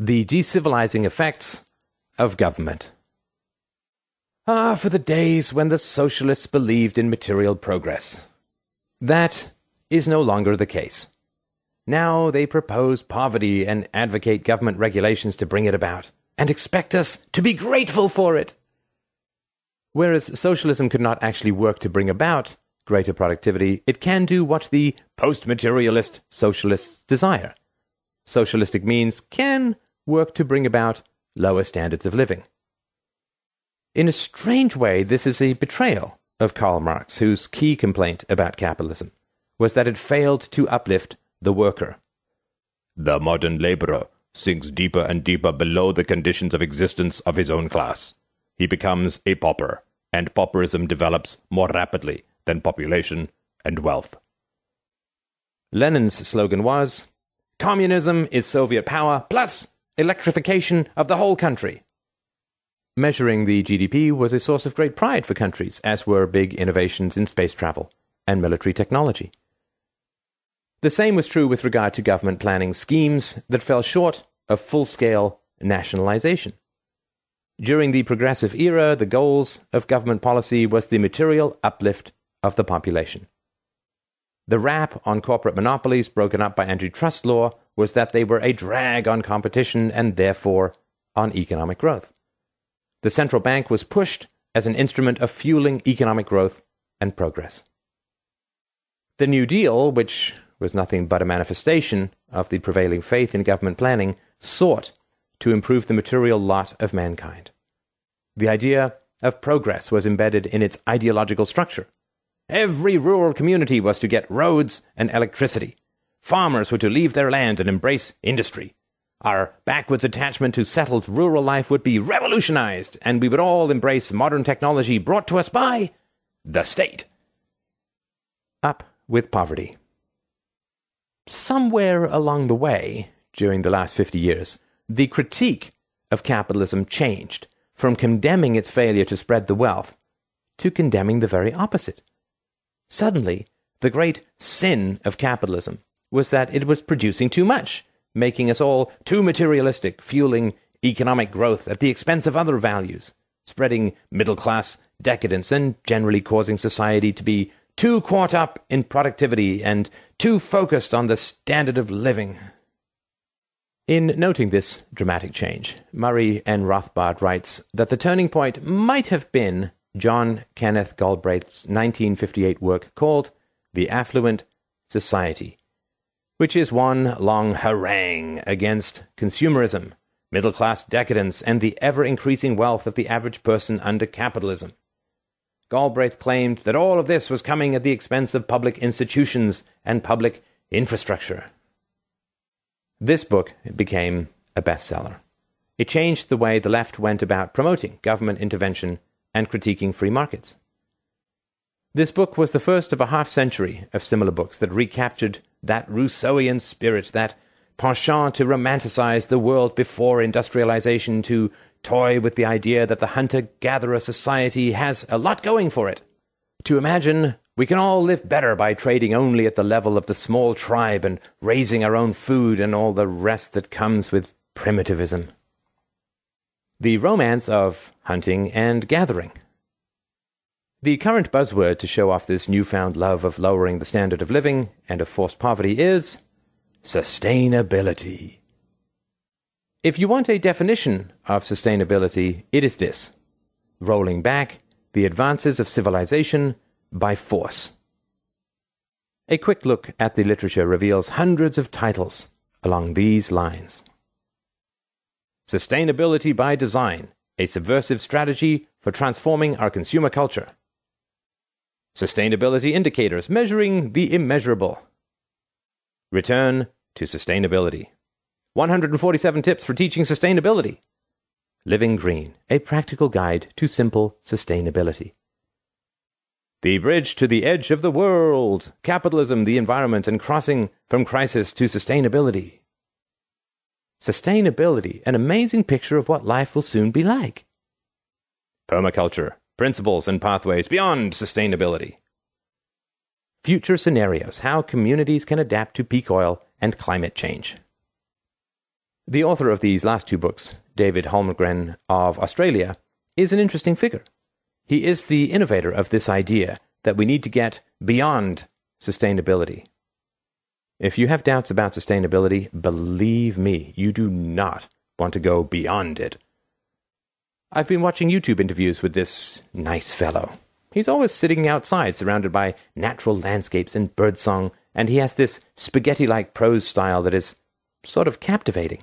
The Decivilizing Effects of Government. Ah, for the days when the socialists believed in material progress. That is no longer the case. Now they propose poverty and advocate government regulations to bring it about, and expect us to be grateful for it. Whereas socialism could not actually work to bring about greater productivity, it can do what the post materialist socialists desire. Socialistic means can work to bring about lower standards of living. In a strange way, this is a betrayal of Karl Marx, whose key complaint about capitalism was that it failed to uplift the worker. The modern laborer sinks deeper and deeper below the conditions of existence of his own class. He becomes a pauper, and pauperism develops more rapidly than population and wealth. Lenin's slogan was Communism is Soviet power plus electrification of the whole country. Measuring the GDP was a source of great pride for countries, as were big innovations in space travel and military technology. The same was true with regard to government planning schemes that fell short of full scale nationalization. During the progressive era, the goals of government policy was the material uplift of the population. The rap on corporate monopolies broken up by antitrust law was that they were a drag on competition and therefore on economic growth. The central bank was pushed as an instrument of fueling economic growth and progress. The New Deal, which was nothing but a manifestation of the prevailing faith in government planning, sought to improve the material lot of mankind. The idea of progress was embedded in its ideological structure. Every rural community was to get roads and electricity. Farmers were to leave their land and embrace industry. Our backwards attachment to settled rural life would be revolutionized, and we would all embrace modern technology brought to us by the state. Up with poverty. Somewhere along the way, during the last 50 years, the critique of capitalism changed from condemning its failure to spread the wealth to condemning the very opposite. Suddenly, the great sin of capitalism was that it was producing too much, making us all too materialistic, fueling economic growth at the expense of other values, spreading middle class decadence, and generally causing society to be too caught up in productivity and too focused on the standard of living. In noting this dramatic change, Murray N. Rothbard writes that the turning point might have been John Kenneth Galbraith's 1958 work called The Affluent Society, which is one long harangue against consumerism, middle class decadence, and the ever increasing wealth of the average person under capitalism. Galbraith claimed that all of this was coming at the expense of public institutions and public infrastructure. This book became a bestseller. It changed the way the left went about promoting government intervention and critiquing free markets. This book was the first of a half century of similar books that recaptured that Rousseauian spirit, that penchant to romanticize the world before industrialization, to toy with the idea that the hunter gatherer society has a lot going for it. To imagine we can all live better by trading only at the level of the small tribe and raising our own food and all the rest that comes with primitivism. The romance of hunting and gathering. The current buzzword to show off this newfound love of lowering the standard of living and of forced poverty is sustainability. If you want a definition of sustainability, it is this rolling back the advances of civilization by force. A quick look at the literature reveals hundreds of titles along these lines Sustainability by Design A Subversive Strategy for Transforming Our Consumer Culture. Sustainability Indicators Measuring the Immeasurable. Return to Sustainability. 147 tips for teaching sustainability. Living Green, a practical guide to simple sustainability. The Bridge to the Edge of the World Capitalism, the Environment, and Crossing from Crisis to Sustainability. Sustainability, an amazing picture of what life will soon be like. Permaculture, Principles and Pathways Beyond Sustainability. Future Scenarios How Communities Can Adapt to Peak Oil and Climate Change. The author of these last two books, David Holmgren of Australia, is an interesting figure. He is the innovator of this idea that we need to get beyond sustainability. If you have doubts about sustainability, believe me, you do not want to go beyond it. I've been watching YouTube interviews with this nice fellow. He's always sitting outside, surrounded by natural landscapes and birdsong, and he has this spaghetti like prose style that is sort of captivating.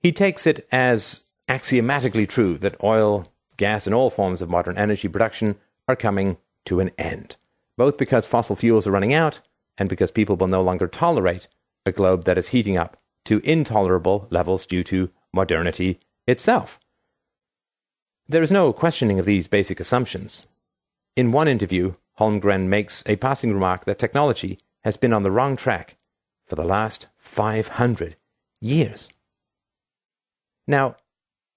He takes it as axiomatically true that oil, gas, and all forms of modern energy production are coming to an end, both because fossil fuels are running out and because people will no longer tolerate a globe that is heating up to intolerable levels due to modernity itself. There is no questioning of these basic assumptions. In one interview, Holmgren makes a passing remark that technology has been on the wrong track for the last 500 years. Now,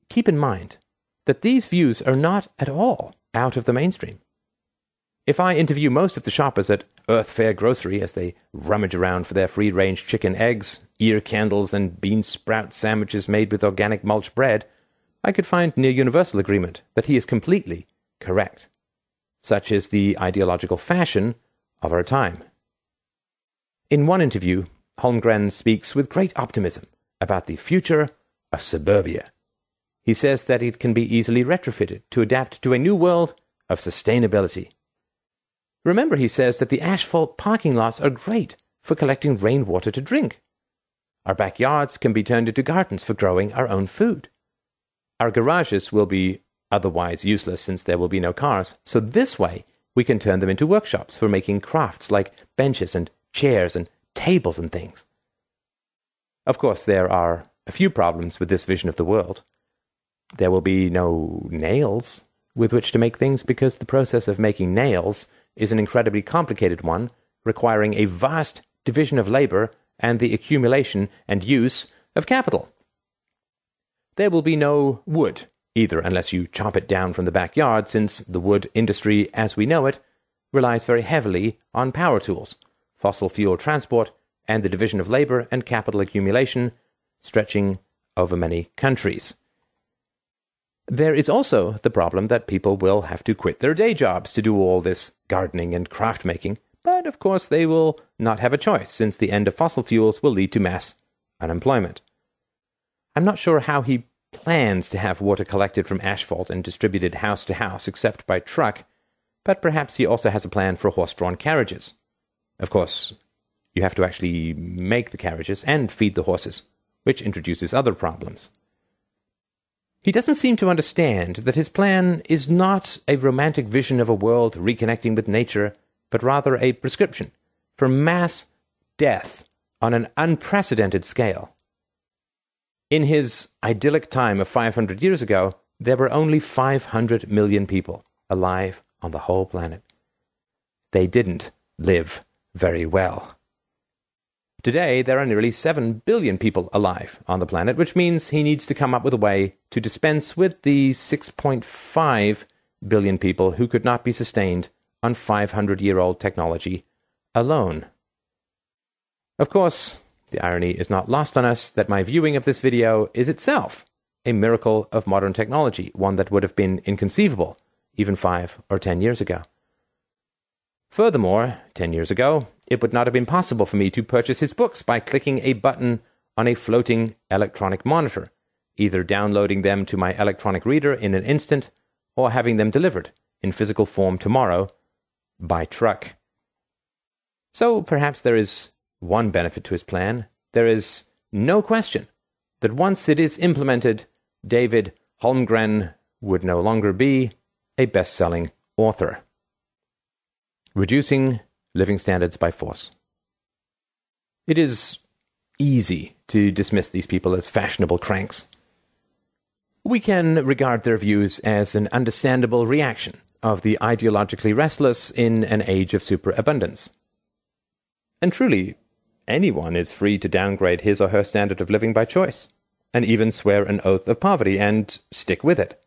keep in mind that these views are not at all out of the mainstream. If I interview most of the shoppers at Earth Fare Grocery as they rummage around for their free range chicken eggs, ear candles, and bean sprout sandwiches made with organic mulch bread, I could find near universal agreement that he is completely correct. Such is the ideological fashion of our time. In one interview, Holmgren speaks with great optimism about the future of suburbia. He says that it can be easily retrofitted to adapt to a new world of sustainability. Remember, he says that the asphalt parking lots are great for collecting rainwater to drink. Our backyards can be turned into gardens for growing our own food. Our garages will be otherwise useless since there will be no cars, so this way we can turn them into workshops for making crafts like benches and chairs and tables and things. Of course, there are a few problems with this vision of the world. There will be no nails with which to make things because the process of making nails is an incredibly complicated one, requiring a vast division of labor and the accumulation and use of capital. There will be no wood either, unless you chop it down from the backyard, since the wood industry as we know it relies very heavily on power tools, fossil fuel transport, and the division of labor and capital accumulation stretching over many countries. There is also the problem that people will have to quit their day jobs to do all this gardening and craft making, but of course they will not have a choice since the end of fossil fuels will lead to mass unemployment. I'm not sure how he plans to have water collected from asphalt and distributed house to house except by truck, but perhaps he also has a plan for horse drawn carriages. Of course, you have to actually make the carriages and feed the horses which introduces other problems. He doesn't seem to understand that his plan is not a romantic vision of a world reconnecting with nature, but rather a prescription for mass death on an unprecedented scale. In his idyllic time of 500 years ago, there were only 500 million people alive on the whole planet. They didn't live very well. Today, there are nearly 7 billion people alive on the planet, which means he needs to come up with a way to dispense with the 6.5 billion people who could not be sustained on 500 year old technology alone. Of course, the irony is not lost on us that my viewing of this video is itself a miracle of modern technology, one that would have been inconceivable even five or ten years ago. Furthermore, ten years ago, it would not have been possible for me to purchase his books by clicking a button on a floating electronic monitor, either downloading them to my electronic reader in an instant or having them delivered in physical form tomorrow by truck. So perhaps there is one benefit to his plan. There is no question that once it is implemented, David Holmgren would no longer be a best selling author. Reducing living standards by force. It is easy to dismiss these people as fashionable cranks. We can regard their views as an understandable reaction of the ideologically restless in an age of superabundance. And truly, anyone is free to downgrade his or her standard of living by choice, and even swear an oath of poverty and stick with it.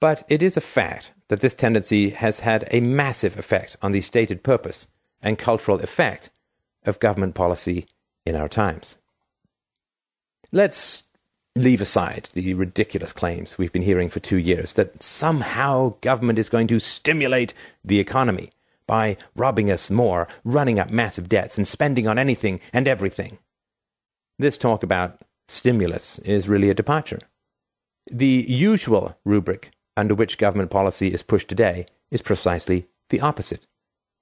But it is a fact that this tendency has had a massive effect on the stated purpose and cultural effect of government policy in our times. Let's leave aside the ridiculous claims we've been hearing for two years that somehow government is going to stimulate the economy by robbing us more, running up massive debts, and spending on anything and everything. This talk about stimulus is really a departure. The usual rubric under which government policy is pushed today is precisely the opposite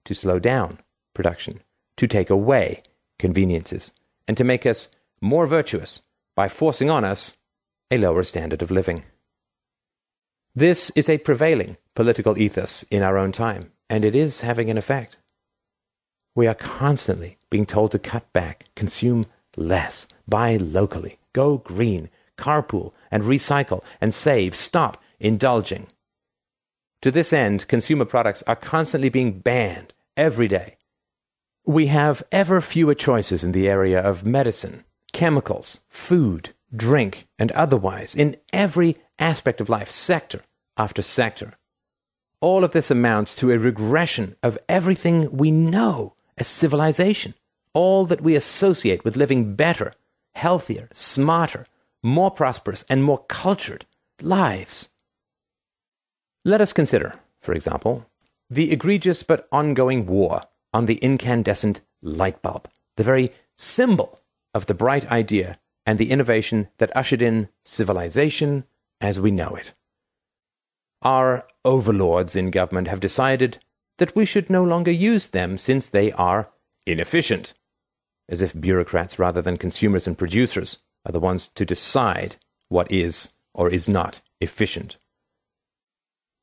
to slow down production, to take away conveniences, and to make us more virtuous by forcing on us a lower standard of living. This is a prevailing political ethos in our own time, and it is having an effect. We are constantly being told to cut back, consume less, buy locally, go green, carpool and recycle and save, stop indulging. To this end, consumer products are constantly being banned every day. We have ever fewer choices in the area of medicine, chemicals, food, drink, and otherwise, in every aspect of life, sector after sector. All of this amounts to a regression of everything we know as civilization, all that we associate with living better, healthier, smarter, more prosperous, and more cultured lives. Let us consider, for example, the egregious but ongoing war on the incandescent light bulb, the very symbol of the bright idea and the innovation that ushered in civilization as we know it. Our overlords in government have decided that we should no longer use them since they are inefficient, as if bureaucrats rather than consumers and producers are the ones to decide what is or is not efficient.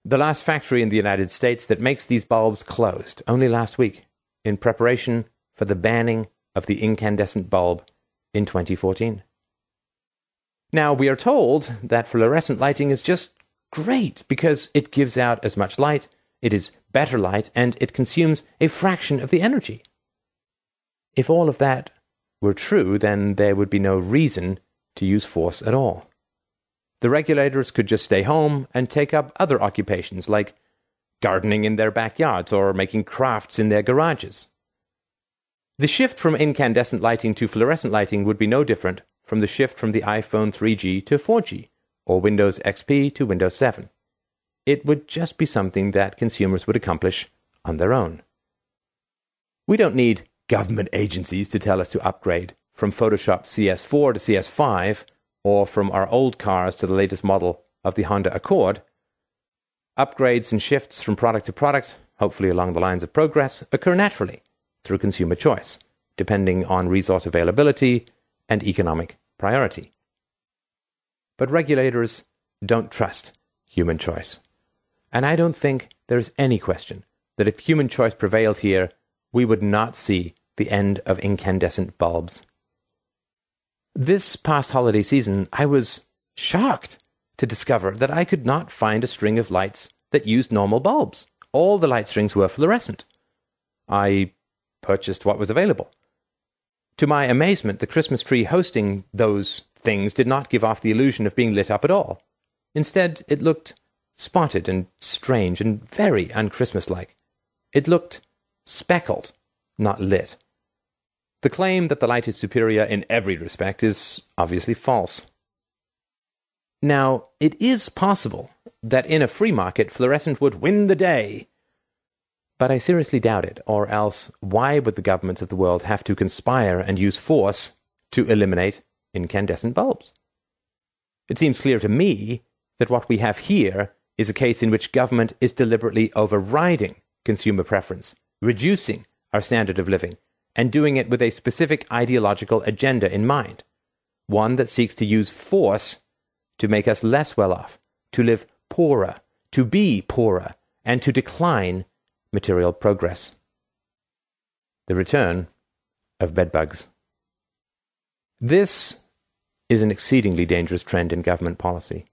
The last factory in the United States that makes these bulbs closed only last week in preparation for the banning of the incandescent bulb in 2014. Now, we are told that fluorescent lighting is just great because it gives out as much light, it is better light, and it consumes a fraction of the energy. If all of that were true, then there would be no reason to use force at all. The regulators could just stay home and take up other occupations like gardening in their backyards or making crafts in their garages. The shift from incandescent lighting to fluorescent lighting would be no different from the shift from the iPhone 3G to 4G or Windows XP to Windows 7. It would just be something that consumers would accomplish on their own. We don't need government agencies to tell us to upgrade from Photoshop CS4 to CS5 or from our old cars to the latest model of the Honda Accord. Upgrades and shifts from product to product, hopefully along the lines of progress, occur naturally through consumer choice, depending on resource availability and economic priority. But regulators don't trust human choice. And I don't think there's any question that if human choice prevailed here, we would not see the end of incandescent bulbs. This past holiday season, I was shocked to discover that I could not find a string of lights that used normal bulbs. All the light strings were fluorescent. I purchased what was available. To my amazement, the Christmas tree hosting those things did not give off the illusion of being lit up at all. Instead, it looked spotted and strange and very unchristmas like. It looked speckled, not lit. The claim that the light is superior in every respect is obviously false. Now, it is possible that in a free market, fluorescent would win the day but I seriously doubt it, or else why would the governments of the world have to conspire and use force to eliminate incandescent bulbs? It seems clear to me that what we have here is a case in which government is deliberately overriding consumer preference, reducing our standard of living, and doing it with a specific ideological agenda in mind, one that seeks to use force to make us less well off, to live poorer, to be poorer, and to decline material progress. The return of bedbugs. This is an exceedingly dangerous trend in government policy.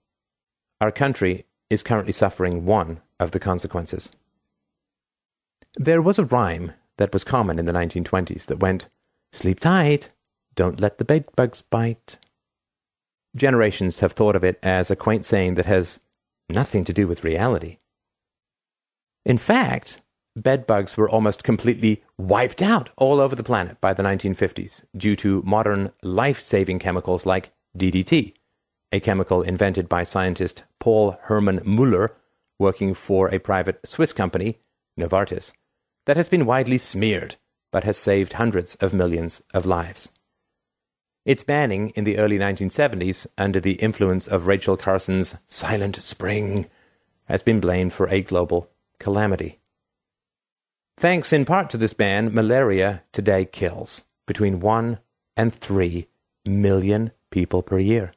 Our country is currently suffering one of the consequences. There was a rhyme that was common in the 1920s that went, Sleep tight, don't let the bedbugs bite. Generations have thought of it as a quaint saying that has nothing to do with reality. In fact, bedbugs were almost completely wiped out all over the planet by the 1950s due to modern life saving chemicals like DDT, a chemical invented by scientist Paul Hermann Muller, working for a private Swiss company, Novartis, that has been widely smeared but has saved hundreds of millions of lives. Its banning in the early 1970s, under the influence of Rachel Carson's Silent Spring, has been blamed for a global calamity. Thanks in part to this ban, malaria today kills between 1 and 3 million people per year.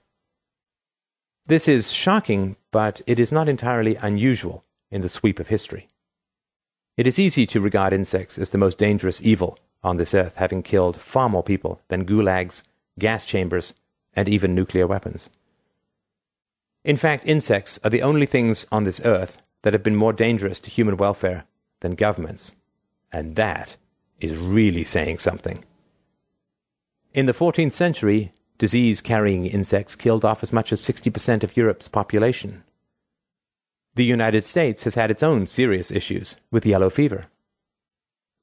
This is shocking, but it is not entirely unusual in the sweep of history. It is easy to regard insects as the most dangerous evil on this earth, having killed far more people than gulags, gas chambers, and even nuclear weapons. In fact, insects are the only things on this earth that have been more dangerous to human welfare than governments. And that is really saying something. In the 14th century, disease carrying insects killed off as much as 60% of Europe's population. The United States has had its own serious issues with yellow fever.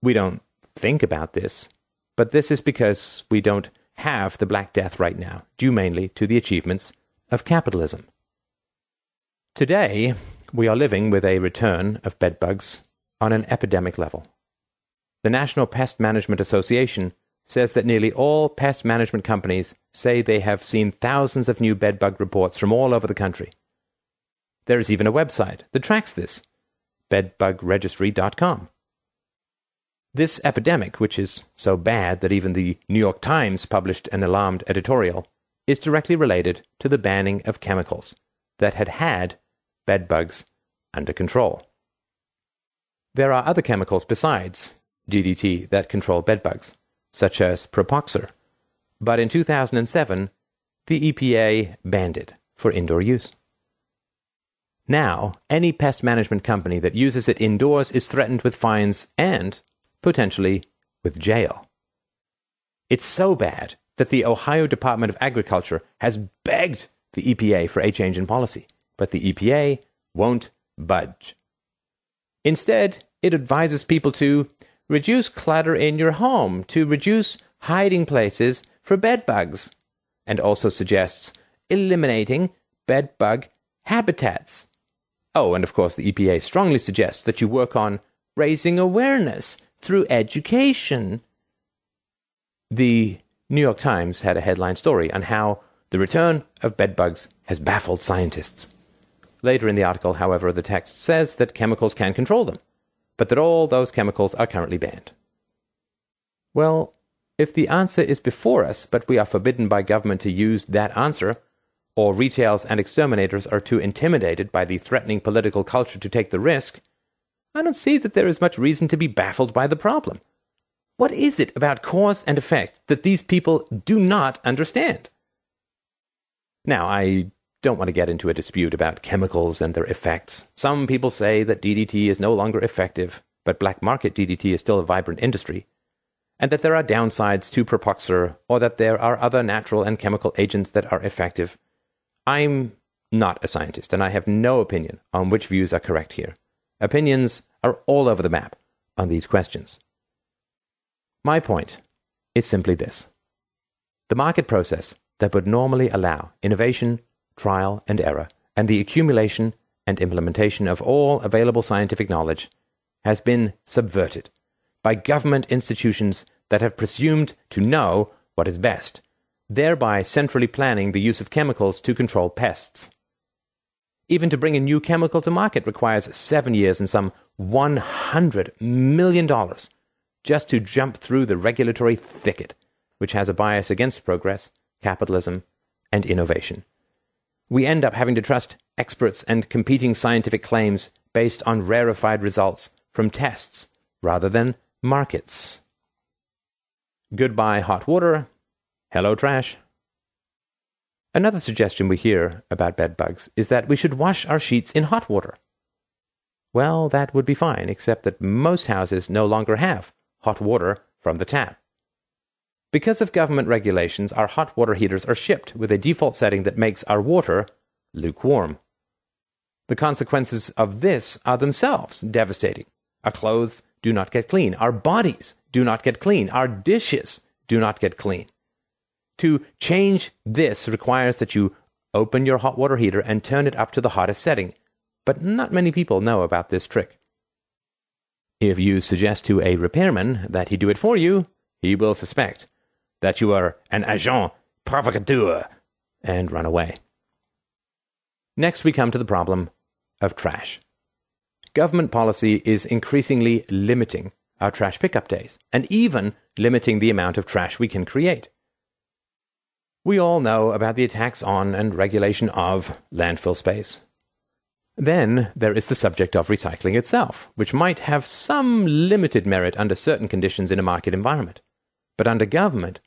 We don't think about this, but this is because we don't have the Black Death right now, due mainly to the achievements of capitalism. Today, we are living with a return of bedbugs on an epidemic level. The National Pest Management Association says that nearly all pest management companies say they have seen thousands of new bedbug reports from all over the country. There is even a website that tracks this bedbugregistry.com. This epidemic, which is so bad that even the New York Times published an alarmed editorial, is directly related to the banning of chemicals that had had bedbugs under control. There are other chemicals besides DDT that control bedbugs, such as Propoxur, but in 2007 the EPA banned it for indoor use. Now, any pest management company that uses it indoors is threatened with fines and, potentially, with jail. It's so bad that the Ohio Department of Agriculture has begged the EPA for a change in policy, but the EPA won't budge. Instead, it advises people to reduce clutter in your home, to reduce hiding places for bedbugs, and also suggests eliminating bedbug habitats. Oh, and of course, the EPA strongly suggests that you work on raising awareness through education. The New York Times had a headline story on how the return of bedbugs has baffled scientists. Later in the article, however, the text says that chemicals can control them, but that all those chemicals are currently banned. Well, if the answer is before us, but we are forbidden by government to use that answer, or retails and exterminators are too intimidated by the threatening political culture to take the risk, I don't see that there is much reason to be baffled by the problem. What is it about cause and effect that these people do not understand? Now, I don't want to get into a dispute about chemicals and their effects. Some people say that DDT is no longer effective, but black market DDT is still a vibrant industry, and that there are downsides to Propoxur, or that there are other natural and chemical agents that are effective. I'm not a scientist, and I have no opinion on which views are correct here. Opinions are all over the map on these questions. My point is simply this the market process that would normally allow innovation, trial, and error, and the accumulation and implementation of all available scientific knowledge has been subverted by government institutions that have presumed to know what is best thereby centrally planning the use of chemicals to control pests. Even to bring a new chemical to market requires seven years and some $100 million just to jump through the regulatory thicket, which has a bias against progress, capitalism, and innovation. We end up having to trust experts and competing scientific claims based on rarefied results from tests rather than markets. Goodbye, hot water, Hello, trash. Another suggestion we hear about bed bugs is that we should wash our sheets in hot water. Well, that would be fine, except that most houses no longer have hot water from the tap. Because of government regulations, our hot water heaters are shipped with a default setting that makes our water lukewarm. The consequences of this are themselves devastating. Our clothes do not get clean. Our bodies do not get clean. Our dishes do not get clean. To change this requires that you open your hot water heater and turn it up to the hottest setting, but not many people know about this trick. If you suggest to a repairman that he do it for you, he will suspect that you are an agent provocateur and run away. Next, we come to the problem of trash. Government policy is increasingly limiting our trash pickup days, and even limiting the amount of trash we can create. We all know about the attacks on and regulation of landfill space. Then there is the subject of recycling itself, which might have some limited merit under certain conditions in a market environment. But under government,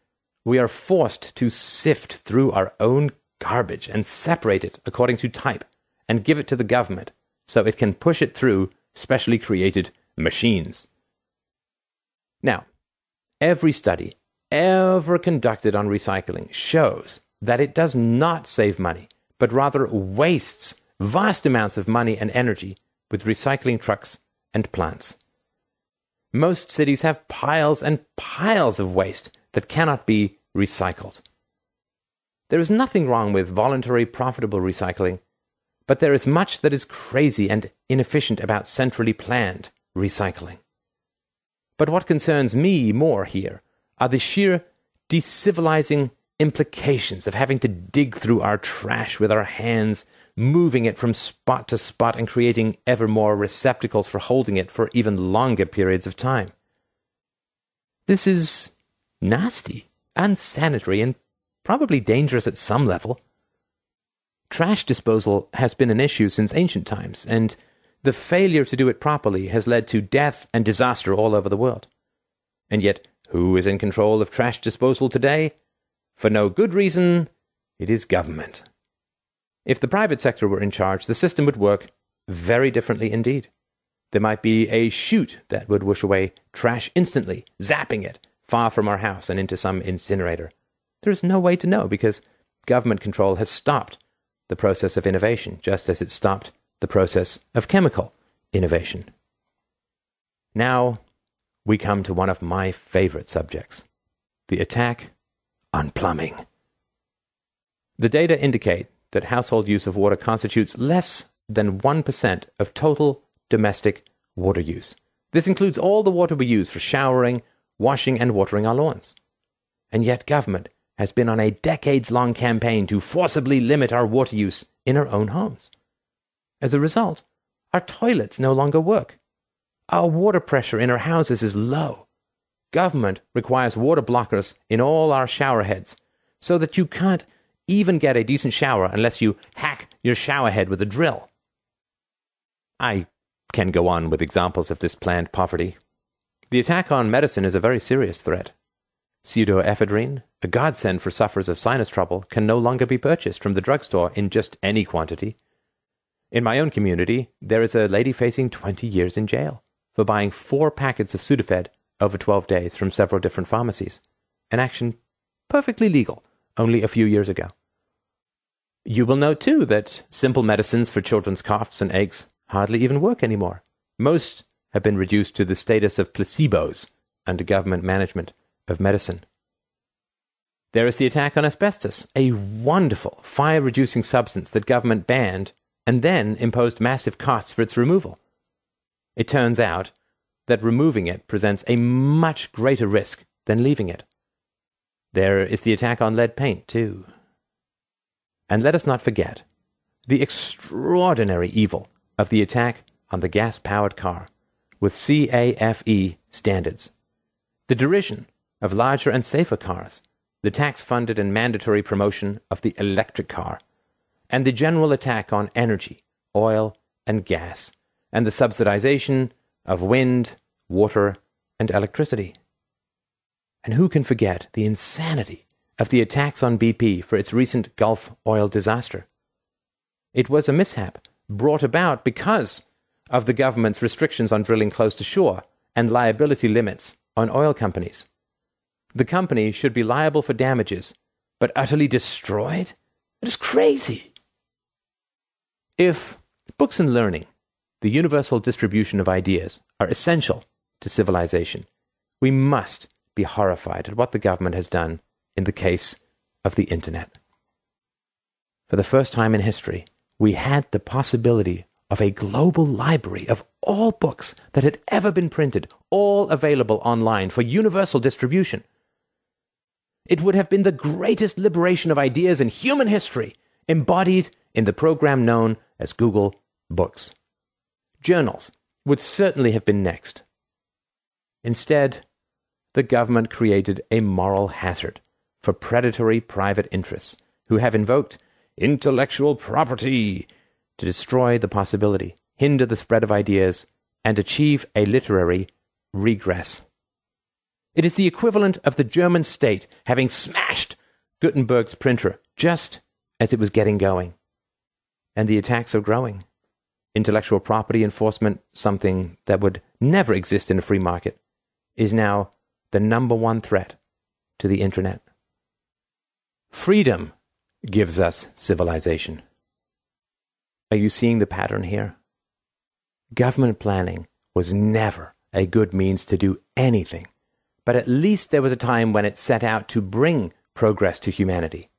we are forced to sift through our own garbage and separate it according to type and give it to the government so it can push it through specially created machines. Now, every study ever conducted on recycling shows that it does not save money, but rather wastes vast amounts of money and energy with recycling trucks and plants. Most cities have piles and piles of waste that cannot be recycled. There is nothing wrong with voluntary profitable recycling, but there is much that is crazy and inefficient about centrally planned recycling. But what concerns me more here are the sheer decivilizing implications of having to dig through our trash with our hands, moving it from spot to spot, and creating ever more receptacles for holding it for even longer periods of time. This is nasty, unsanitary, and probably dangerous at some level. Trash disposal has been an issue since ancient times, and the failure to do it properly has led to death and disaster all over the world. And yet, who is in control of trash disposal today? For no good reason, it is government. If the private sector were in charge, the system would work very differently indeed. There might be a chute that would wish away trash instantly, zapping it far from our house and into some incinerator. There is no way to know because government control has stopped the process of innovation, just as it stopped the process of chemical innovation. Now we come to one of my favorite subjects the attack on plumbing. The data indicate that household use of water constitutes less than 1% of total domestic water use. This includes all the water we use for showering, washing, and watering our lawns. And yet, government has been on a decades long campaign to forcibly limit our water use in our own homes. As a result, our toilets no longer work. Our water pressure in our houses is low. Government requires water blockers in all our shower heads so that you can't even get a decent shower unless you hack your shower head with a drill. I can go on with examples of this planned poverty. The attack on medicine is a very serious threat. Pseudoephedrine, a godsend for sufferers of sinus trouble, can no longer be purchased from the drugstore in just any quantity. In my own community, there is a lady facing 20 years in jail for buying four packets of Sudafed over 12 days from several different pharmacies, an action perfectly legal only a few years ago. You will note, too, that simple medicines for children's coughs and aches hardly even work anymore. Most have been reduced to the status of placebos under government management of medicine. There is the attack on asbestos, a wonderful fire reducing substance that government banned and then imposed massive costs for its removal. It turns out that removing it presents a much greater risk than leaving it. There is the attack on lead paint, too. And let us not forget the extraordinary evil of the attack on the gas powered car with CAFE standards, the derision of larger and safer cars, the tax funded and mandatory promotion of the electric car, and the general attack on energy, oil, and gas, and the subsidization of wind, water, and electricity. And who can forget the insanity of the attacks on BP for its recent Gulf oil disaster? It was a mishap brought about because of the government's restrictions on drilling close to shore and liability limits on oil companies. The company should be liable for damages, but utterly destroyed? It is crazy. If books and learning, the universal distribution of ideas, are essential to civilization, we must be horrified at what the government has done in the case of the Internet. For the first time in history, we had the possibility of a global library of all books that had ever been printed, all available online for universal distribution. It would have been the greatest liberation of ideas in human history, embodied in the program known as Google Books. Journals would certainly have been next. Instead, the government created a moral hazard for predatory private interests who have invoked intellectual property to destroy the possibility, hinder the spread of ideas, and achieve a literary regress. It is the equivalent of the German state having smashed Gutenberg's printer just as it was getting going. And the attacks are growing. Intellectual property enforcement, something that would never exist in a free market, is now the number one threat to the internet. Freedom gives us civilization. Are you seeing the pattern here? Government planning was never a good means to do anything, but at least there was a time when it set out to bring progress to humanity.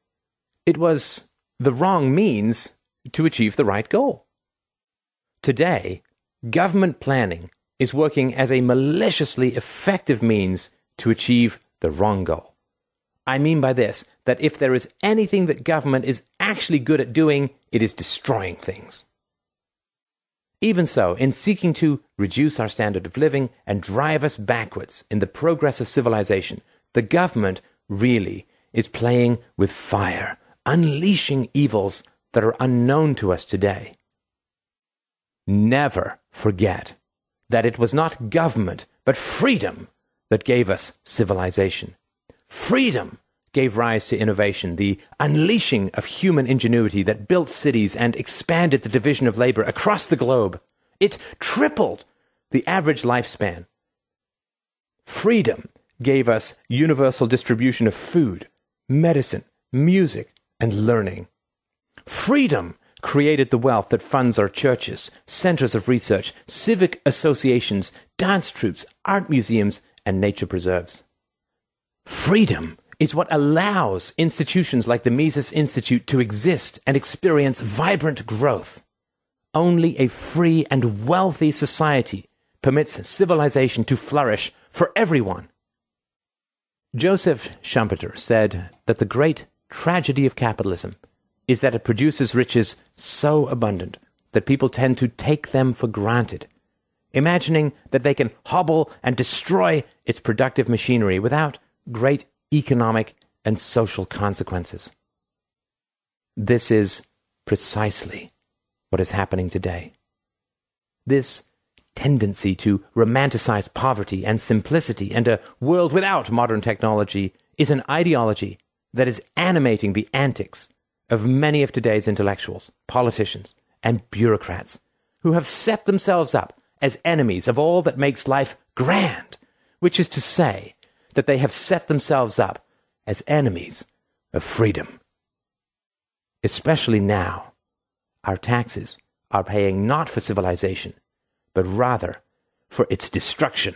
It was the wrong means to achieve the right goal. Today, government planning is working as a maliciously effective means to achieve the wrong goal. I mean by this that if there is anything that government is actually good at doing, it is destroying things. Even so, in seeking to reduce our standard of living and drive us backwards in the progress of civilization, the government really is playing with fire, unleashing evils that are unknown to us today. Never forget that it was not government, but freedom that gave us civilization. Freedom gave rise to innovation, the unleashing of human ingenuity that built cities and expanded the division of labor across the globe. It tripled the average lifespan. Freedom gave us universal distribution of food, medicine, music, and learning. Freedom created the wealth that funds our churches, centers of research, civic associations, dance troupes, art museums, and nature preserves. Freedom is what allows institutions like the Mises Institute to exist and experience vibrant growth. Only a free and wealthy society permits civilization to flourish for everyone. Joseph Schumpeter said that the great tragedy of capitalism is that it produces riches so abundant that people tend to take them for granted, imagining that they can hobble and destroy its productive machinery without great economic and social consequences. This is precisely what is happening today. This tendency to romanticize poverty and simplicity and a world without modern technology is an ideology that is animating the antics of many of today's intellectuals, politicians, and bureaucrats who have set themselves up as enemies of all that makes life grand, which is to say, that they have set themselves up as enemies of freedom. Especially now, our taxes are paying not for civilization, but rather for its destruction.